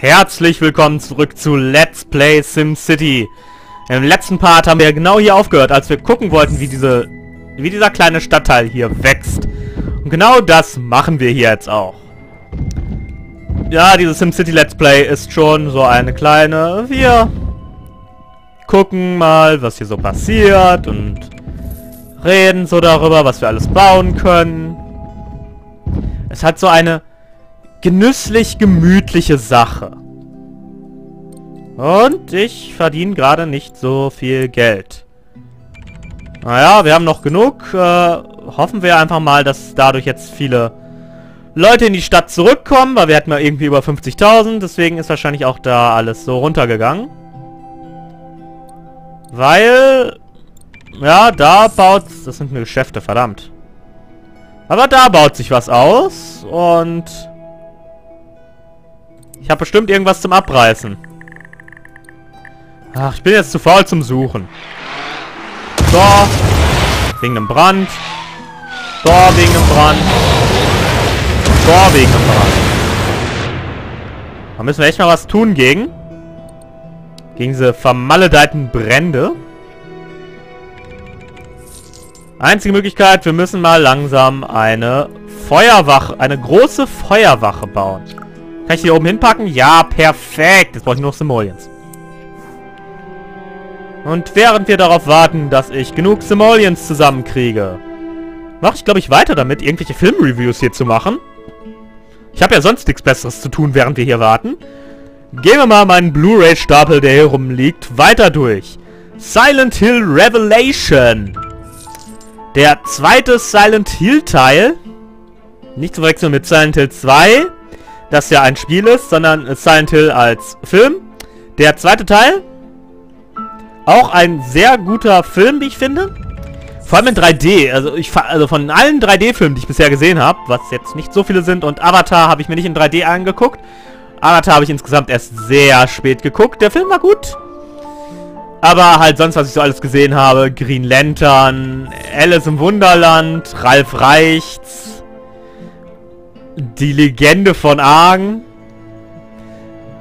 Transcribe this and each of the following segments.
Herzlich willkommen zurück zu Let's Play SimCity. Im letzten Part haben wir genau hier aufgehört, als wir gucken wollten, wie diese, wie dieser kleine Stadtteil hier wächst. Und genau das machen wir hier jetzt auch. Ja, dieses SimCity Let's Play ist schon so eine kleine... Wir gucken mal, was hier so passiert und reden so darüber, was wir alles bauen können. Es hat so eine genüsslich gemütliche Sache. Und ich verdiene gerade nicht so viel Geld. Naja, wir haben noch genug. Äh, hoffen wir einfach mal, dass dadurch jetzt viele Leute in die Stadt zurückkommen, weil wir hatten ja irgendwie über 50.000. Deswegen ist wahrscheinlich auch da alles so runtergegangen. Weil... Ja, da baut... Das sind mir Geschäfte, verdammt. Aber da baut sich was aus und... Ich habe bestimmt irgendwas zum Abreißen. Ach, ich bin jetzt zu faul zum Suchen. So. Wegen einem Brand. So, wegen einem Brand. So, wegen einem Brand. Da müssen wir echt mal was tun gegen. Gegen diese vermaledeiten Brände. Einzige Möglichkeit, wir müssen mal langsam eine Feuerwache, eine große Feuerwache bauen. Kann ich die oben hinpacken? Ja, perfekt. Jetzt brauche ich nur noch Simoleons. Und während wir darauf warten, dass ich genug Simoleons zusammenkriege, mache ich, glaube ich, weiter damit, irgendwelche Filmreviews hier zu machen. Ich habe ja sonst nichts Besseres zu tun, während wir hier warten. Gehen wir mal meinen Blu-ray-Stapel, der hier rumliegt, weiter durch. Silent Hill Revelation. Der zweite Silent Hill-Teil. Nicht zu verwechseln mit Silent Hill 2 das ja ein Spiel ist, sondern Silent Hill als Film. Der zweite Teil. Auch ein sehr guter Film, wie ich finde. Vor allem in 3D. Also, ich, also von allen 3D-Filmen, die ich bisher gesehen habe, was jetzt nicht so viele sind, und Avatar habe ich mir nicht in 3D angeguckt. Avatar habe ich insgesamt erst sehr spät geguckt. Der Film war gut. Aber halt sonst, was ich so alles gesehen habe, Green Lantern, Alice im Wunderland, Ralf Reichts, die Legende von Argen.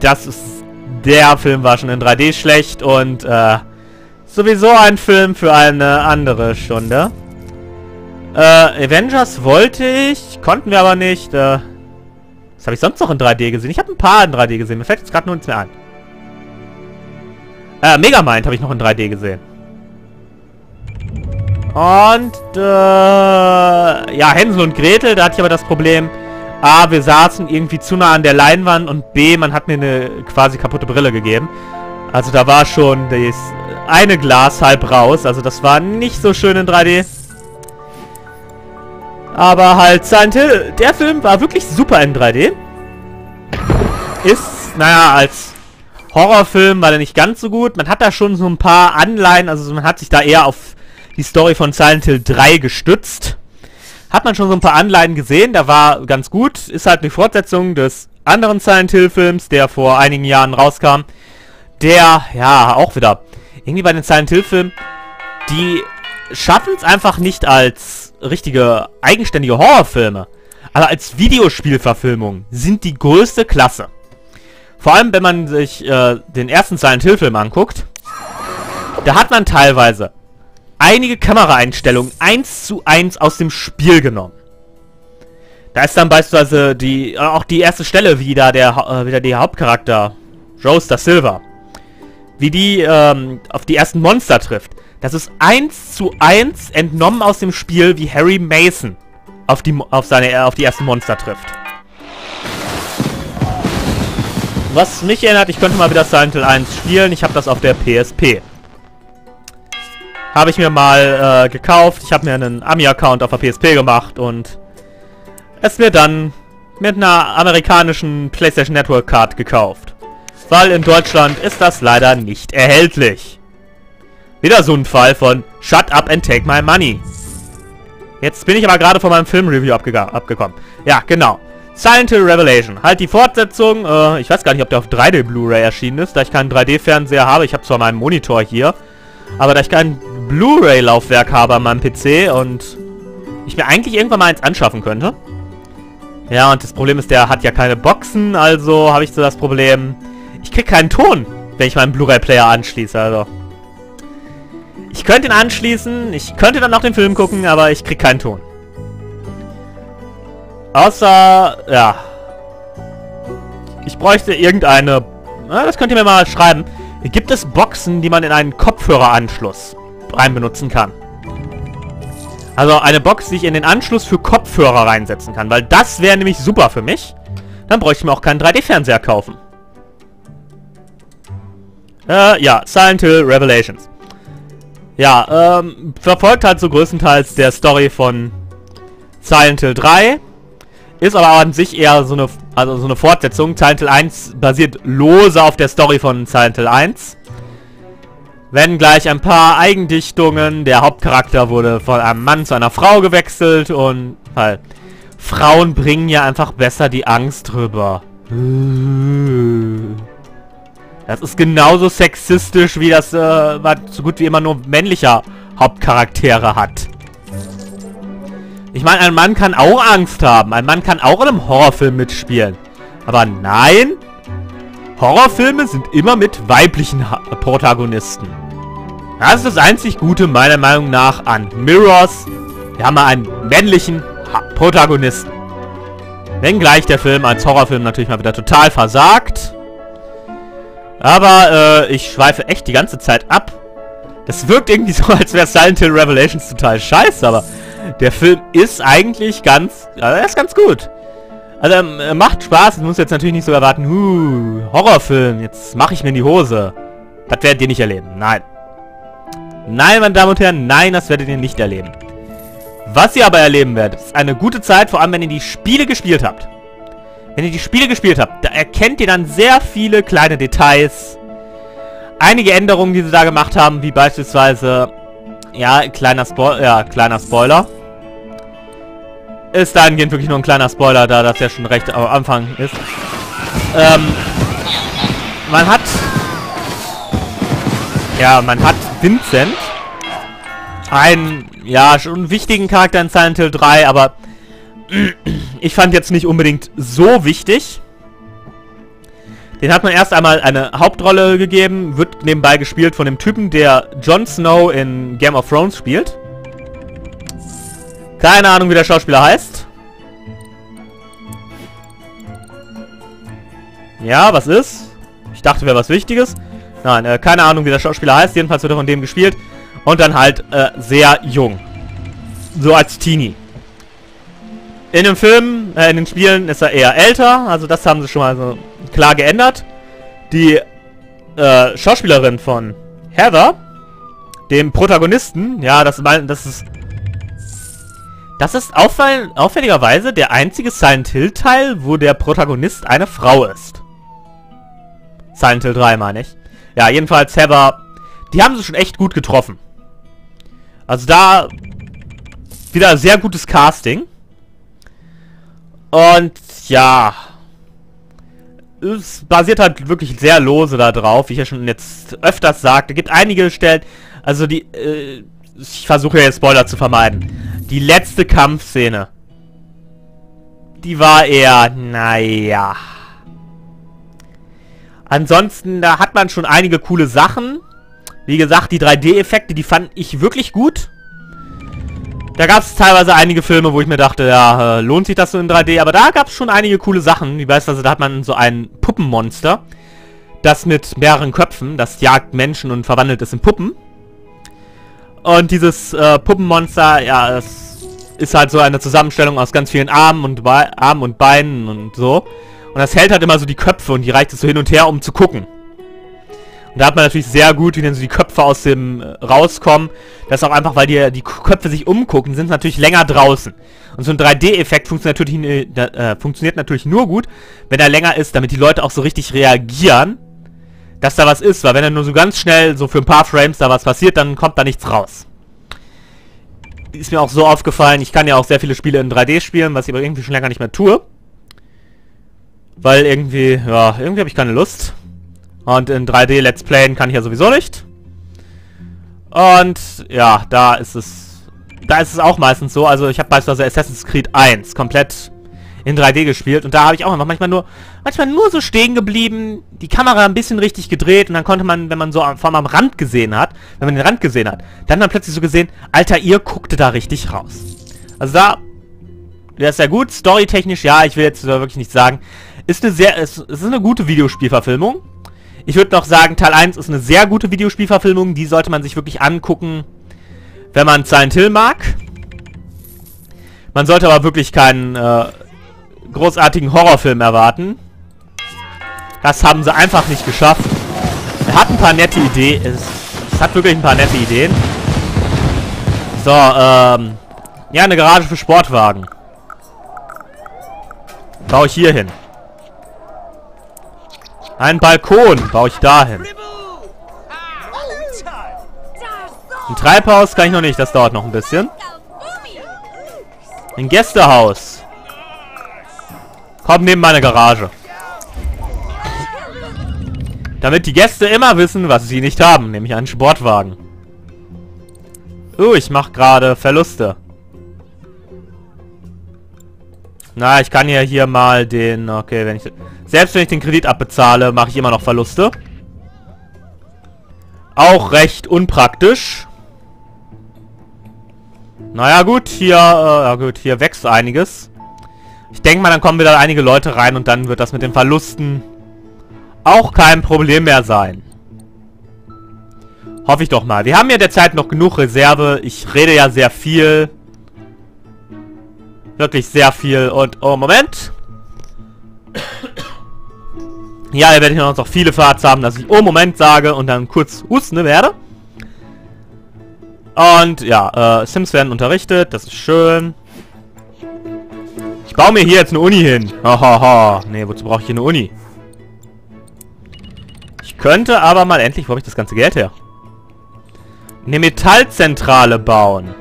Das ist... Der Film war schon in 3D schlecht und äh, sowieso ein Film für eine andere Stunde. Äh, Avengers wollte ich, konnten wir aber nicht. Äh, was habe ich sonst noch in 3D gesehen? Ich habe ein paar in 3D gesehen. Mir fällt jetzt gerade nur nichts mehr ein. Äh, Megamind habe ich noch in 3D gesehen. Und, äh, ja, Hänsel und Gretel, da hatte ich aber das Problem, A, wir saßen irgendwie zu nah an der Leinwand und B, man hat mir eine quasi kaputte Brille gegeben. Also da war schon das eine Glas halb raus. Also das war nicht so schön in 3D. Aber halt Silent Hill, der Film war wirklich super in 3D. Ist, naja, als Horrorfilm war der nicht ganz so gut. Man hat da schon so ein paar Anleihen, also man hat sich da eher auf die Story von Silent Hill 3 gestützt hat man schon so ein paar Anleihen gesehen. Der war ganz gut. Ist halt eine Fortsetzung des anderen Silent Hill Films, der vor einigen Jahren rauskam. Der, ja, auch wieder. Irgendwie bei den Silent Hill Filmen, die schaffen es einfach nicht als richtige, eigenständige Horrorfilme. Aber als Videospielverfilmung sind die größte Klasse. Vor allem, wenn man sich äh, den ersten Silent Hill Film anguckt. Da hat man teilweise einige Kameraeinstellungen eins zu eins aus dem Spiel genommen. Da ist dann beispielsweise die, äh, auch die erste Stelle wieder der, äh, wieder der Hauptcharakter, Rose da Silva. Wie die ähm, auf die ersten Monster trifft. Das ist eins zu eins entnommen aus dem Spiel, wie Harry Mason auf die, auf seine, auf die ersten Monster trifft. Was mich erinnert, ich könnte mal wieder Silent Hill 1 spielen. Ich habe das auf der PSP. Habe ich mir mal äh, gekauft. Ich habe mir einen Ami-Account auf der PSP gemacht und es mir dann mit einer amerikanischen PlayStation Network Card gekauft. Weil in Deutschland ist das leider nicht erhältlich. Wieder so ein Fall von Shut up and take my money. Jetzt bin ich aber gerade von meinem Film-Review abgekommen. Ja, genau. Silent Hill Revelation. Halt die Fortsetzung. Äh, ich weiß gar nicht, ob der auf 3D Blu-ray erschienen ist, da ich keinen 3D-Fernseher habe. Ich habe zwar meinen Monitor hier, aber da ich keinen Blu-ray-Laufwerk habe an meinem PC und ich mir eigentlich irgendwann mal eins anschaffen könnte, Ja, und das Problem ist, der hat ja keine Boxen, also habe ich so das Problem, ich krieg keinen Ton, wenn ich meinen Blu-ray-Player anschließe, also. Ich könnte ihn anschließen, ich könnte dann noch den Film gucken, aber ich krieg keinen Ton. Außer, ja. Ich bräuchte irgendeine... Na, das könnt ihr mir mal schreiben. Gibt es Boxen, die man in einen Kopfhöreranschluss rein benutzen kann? Also eine Box, die ich in den Anschluss für Kopfhörer reinsetzen kann. Weil das wäre nämlich super für mich. Dann bräuchte ich mir auch keinen 3D-Fernseher kaufen. Äh, ja, Silent Hill Revelations. Ja, ähm, verfolgt halt so größtenteils der Story von Silent Hill 3. Ist aber an sich eher so eine, also so eine Fortsetzung. Silent Hill 1 basiert lose auf der Story von Silent Hill 1. Wenn gleich ein paar Eigendichtungen. Der Hauptcharakter wurde von einem Mann zu einer Frau gewechselt und halt. Frauen bringen ja einfach besser die Angst rüber. Das ist genauso sexistisch, wie das äh, so gut wie immer nur männlicher Hauptcharaktere hat. Ich meine, ein Mann kann auch Angst haben. Ein Mann kann auch in einem Horrorfilm mitspielen. Aber nein, Horrorfilme sind immer mit weiblichen ha Protagonisten. Das ist das einzig Gute meiner Meinung nach an Mirrors. Wir haben mal einen männlichen Protagonisten. Wenngleich der Film als Horrorfilm natürlich mal wieder total versagt. Aber äh, ich schweife echt die ganze Zeit ab. Das wirkt irgendwie so, als wäre Silent Hill Revelations total scheiße, aber der Film ist eigentlich ganz... Also er ist ganz gut. Also ähm, er macht Spaß. Ich muss jetzt natürlich nicht so erwarten, huh, Horrorfilm, jetzt mache ich mir in die Hose. Das werdet ihr nicht erleben. Nein. Nein, meine Damen und Herren, nein, das werdet ihr nicht erleben. Was ihr aber erleben werdet, ist eine gute Zeit, vor allem wenn ihr die Spiele gespielt habt. Wenn ihr die Spiele gespielt habt, da erkennt ihr dann sehr viele kleine Details. Einige Änderungen, die sie da gemacht haben, wie beispielsweise ja, kleiner, Spo ja, kleiner Spoiler. Ist dahingehend wirklich nur ein kleiner Spoiler, da das ja schon recht am Anfang ist. Ähm, man hat... Ja, man hat Vincent. Einen, ja, schon wichtigen Charakter in Silent Hill 3, aber ich fand jetzt nicht unbedingt so wichtig. Den hat man erst einmal eine Hauptrolle gegeben, wird nebenbei gespielt von dem Typen, der Jon Snow in Game of Thrones spielt. Keine Ahnung, wie der Schauspieler heißt. Ja, was ist? Ich dachte, wäre was Wichtiges. Nein, äh, keine Ahnung, wie der Schauspieler heißt. Jedenfalls wird er von dem gespielt. Und dann halt äh, sehr jung. So als Teenie. In dem Film, äh, in den Spielen ist er eher älter. Also das haben sie schon mal so klar geändert. Die äh, Schauspielerin von Heather, dem Protagonisten, ja, das, das ist... Das ist auffall, auffälligerweise der einzige Silent Hill Teil, wo der Protagonist eine Frau ist. Silent Hill 3 meine ich. Ja, jedenfalls Heather, die haben sie schon echt gut getroffen. Also da wieder sehr gutes Casting. Und ja, es basiert halt wirklich sehr lose da drauf, wie ich ja schon jetzt öfters sagte. gibt einige Stellen, also die, äh, ich versuche ja jetzt Spoiler zu vermeiden. Die letzte Kampfszene, die war eher, naja. Ansonsten, da hat man schon einige coole Sachen. Wie gesagt, die 3D-Effekte, die fand ich wirklich gut. Da gab es teilweise einige Filme, wo ich mir dachte, ja, äh, lohnt sich das so in 3D? Aber da gab es schon einige coole Sachen. Wie beispielsweise, da hat man so ein Puppenmonster. Das mit mehreren Köpfen, das jagt Menschen und verwandelt es in Puppen. Und dieses äh, Puppenmonster, ja, das ist halt so eine Zusammenstellung aus ganz vielen Armen und, Be Armen und Beinen und so. Und das hält halt immer so die Köpfe und die reicht es so hin und her, um zu gucken. Und da hat man natürlich sehr gut, wie dann so die Köpfe aus dem äh, rauskommen. Das ist auch einfach, weil die, die Köpfe sich umgucken, sind natürlich länger draußen. Und so ein 3D-Effekt funktioniert natürlich, äh, funktioniert natürlich nur gut, wenn er länger ist, damit die Leute auch so richtig reagieren, dass da was ist. Weil wenn er nur so ganz schnell, so für ein paar Frames da was passiert, dann kommt da nichts raus. Ist mir auch so aufgefallen, ich kann ja auch sehr viele Spiele in 3D spielen, was ich aber irgendwie schon länger nicht mehr tue. Weil irgendwie, ja, irgendwie habe ich keine Lust. Und in 3D Let's Playen kann ich ja sowieso nicht. Und ja, da ist es... Da ist es auch meistens so. Also ich habe beispielsweise Assassin's Creed 1 komplett in 3D gespielt und da habe ich auch einfach manchmal nur, manchmal nur so stehen geblieben, die Kamera ein bisschen richtig gedreht und dann konnte man, wenn man so vor am Rand gesehen hat, wenn man den Rand gesehen hat, dann dann plötzlich so gesehen, Alter, ihr guckte da richtig raus. Also da, der ist sehr gut, storytechnisch, ja, ich will jetzt wirklich nicht sagen, ist eine sehr, ist, ist eine gute Videospielverfilmung. Ich würde noch sagen, Teil 1 ist eine sehr gute Videospielverfilmung, die sollte man sich wirklich angucken, wenn man Silent Hill mag. Man sollte aber wirklich keinen äh, großartigen Horrorfilm erwarten. Das haben sie einfach nicht geschafft. Er hat ein paar nette Ideen. Es, es, hat wirklich ein paar nette Ideen. So, ähm... Ja, eine Garage für Sportwagen. Baue ich hier hin. Ein Balkon baue ich dahin. Ein Treibhaus kann ich noch nicht, das dauert noch ein bisschen. Ein Gästehaus. Kommt neben meine Garage. Damit die Gäste immer wissen, was sie nicht haben, nämlich einen Sportwagen. Uh, ich mache gerade Verluste. Na, ich kann ja hier mal den... Okay, wenn ich... Selbst wenn ich den Kredit abbezahle, mache ich immer noch Verluste. Auch recht unpraktisch. Naja, gut, hier... Äh, gut, hier wächst einiges. Ich denke mal, dann kommen wieder einige Leute rein und dann wird das mit den Verlusten auch kein Problem mehr sein. Hoffe ich doch mal. Wir haben ja derzeit noch genug Reserve. Ich rede ja sehr viel. Wirklich sehr viel. Und, oh, Moment. Ja, ihr werdet noch so viele Fahrt haben, dass ich, oh, Moment sage und dann kurz husten werde. Und, ja, äh, Sims werden unterrichtet. Das ist schön. Ich baue mir hier jetzt eine Uni hin. Hahaha. nee, wozu brauche ich hier eine Uni? Ich könnte aber mal endlich, wo habe ich das ganze Geld her? Eine Metallzentrale bauen.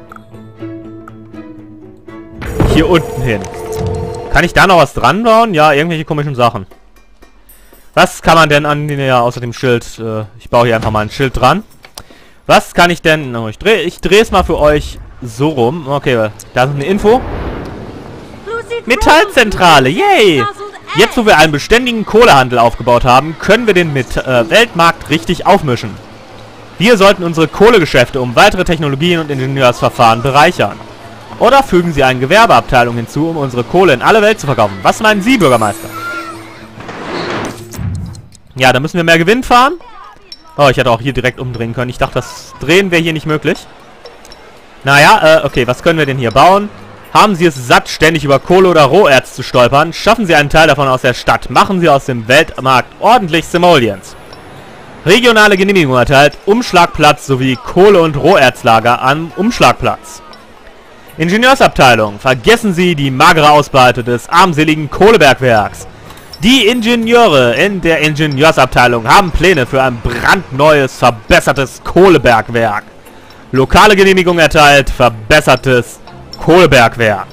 Hier unten hin. Kann ich da noch was dran bauen? Ja, irgendwelche komischen Sachen. Was kann man denn an... Ja, außer dem Schild. Äh, ich baue hier einfach mal ein Schild dran. Was kann ich denn... Oh, ich drehe ich drehe es mal für euch so rum. Okay, da ist eine Info. Metallzentrale, yay! Jetzt, wo wir einen beständigen Kohlehandel aufgebaut haben, können wir den mit äh, Weltmarkt richtig aufmischen. Wir sollten unsere Kohlegeschäfte um weitere Technologien und Ingenieursverfahren bereichern. Oder fügen Sie eine Gewerbeabteilung hinzu, um unsere Kohle in alle Welt zu verkaufen. Was meinen Sie, Bürgermeister? Ja, da müssen wir mehr Gewinn fahren. Oh, ich hätte auch hier direkt umdrehen können. Ich dachte, das Drehen wäre hier nicht möglich. Naja, äh, okay, was können wir denn hier bauen? Haben Sie es satt, ständig über Kohle oder Roherz zu stolpern? Schaffen Sie einen Teil davon aus der Stadt. Machen Sie aus dem Weltmarkt ordentlich Simoleons. Regionale Genehmigung erteilt, Umschlagplatz sowie Kohle- und Roherzlager am Umschlagplatz. Ingenieursabteilung. Vergessen Sie die magere Ausbeute des armseligen Kohlebergwerks. Die Ingenieure in der Ingenieursabteilung haben Pläne für ein brandneues, verbessertes Kohlebergwerk. Lokale Genehmigung erteilt, verbessertes Kohlebergwerk.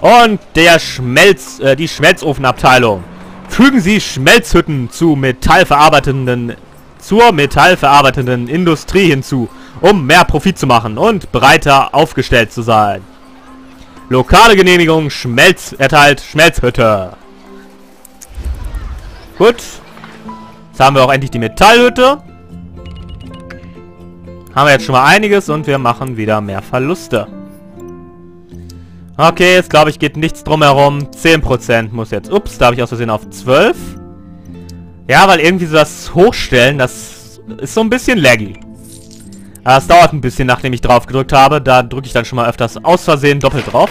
Und der Schmelz, äh, die Schmelzofenabteilung. Fügen Sie Schmelzhütten zu metallverarbeitenden, zur metallverarbeitenden Industrie hinzu, um mehr Profit zu machen und breiter aufgestellt zu sein. Lokale Genehmigung Schmelz erteilt Schmelzhütte. Gut. Jetzt haben wir auch endlich die Metallhütte. Haben wir jetzt schon mal einiges und wir machen wieder mehr Verluste. Okay, jetzt glaube ich geht nichts drumherum. 10% muss jetzt... Ups, da habe ich aus Versehen auf 12. Ja, weil irgendwie so das Hochstellen, das ist so ein bisschen laggy. Aber es dauert ein bisschen, nachdem ich drauf gedrückt habe. Da drücke ich dann schon mal öfters aus Versehen doppelt drauf.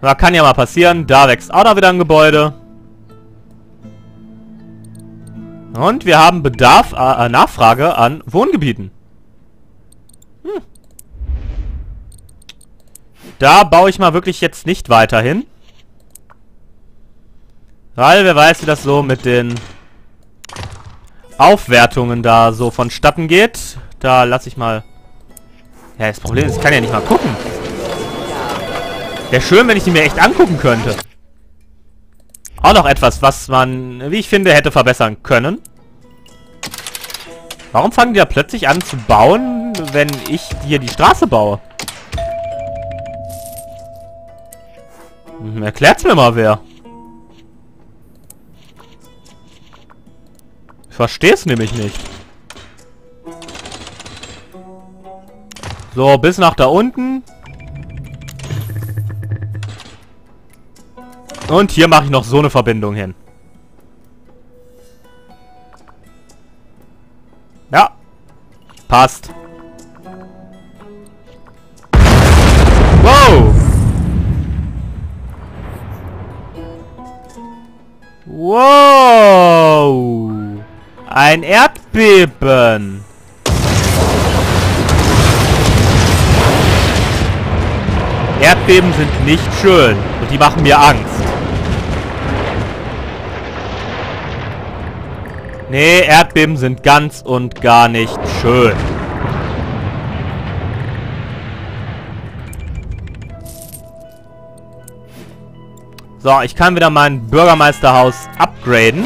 Aber kann ja mal passieren. Da wächst auch noch wieder ein Gebäude. Und wir haben Bedarf, äh, Nachfrage an Wohngebieten. Hm. Da baue ich mal wirklich jetzt nicht weiter hin. Weil wer weiß, wie das so mit den Aufwertungen da so vonstatten geht. Da lasse ich mal... Ja, das Problem ist, ich kann ja nicht mal gucken. Wäre schön, wenn ich die mir echt angucken könnte. Auch noch etwas, was man, wie ich finde, hätte verbessern können. Warum fangen die da plötzlich an zu bauen, wenn ich hier die Straße baue? Hm, Erklärt's mir mal wer. Es nämlich nicht. So, bis nach da unten. Und hier mache ich noch so eine Verbindung hin. Ja. Passt. Wow. Wow. Ein Erdbeben. Erdbeben sind nicht schön und die machen mir Angst. Nee, Erdbeben sind ganz und gar nicht schön. So, ich kann wieder mein Bürgermeisterhaus upgraden.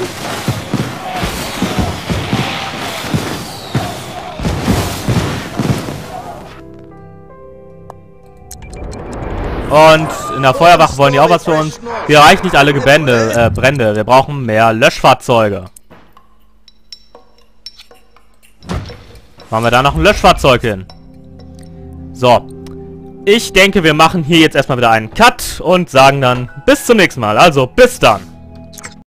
Und in der Feuerwache wollen die auch was für uns. Wir erreichen nicht alle Gebände, äh, Brände. Wir brauchen mehr Löschfahrzeuge. Machen wir da noch ein Löschfahrzeug hin. So. Ich denke, wir machen hier jetzt erstmal wieder einen Cut und sagen dann bis zum nächsten Mal. Also, bis dann.